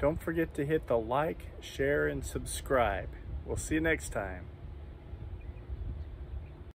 Don't forget to hit the like, share, and subscribe. We'll see you next time.